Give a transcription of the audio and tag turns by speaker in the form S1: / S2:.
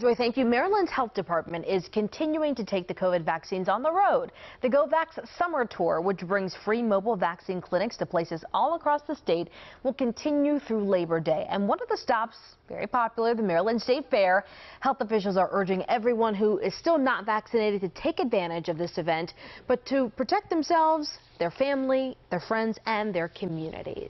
S1: Joy, thank you. Maryland's health department is continuing to take the COVID vaccines on the road. The GoVax Summer Tour, which brings free mobile vaccine clinics to places all across the state, will continue through Labor Day. And one of the stops, very popular, the Maryland State Fair. Health officials are urging everyone who is still not vaccinated to take advantage of this event, but to protect themselves, their family, their friends, and their community.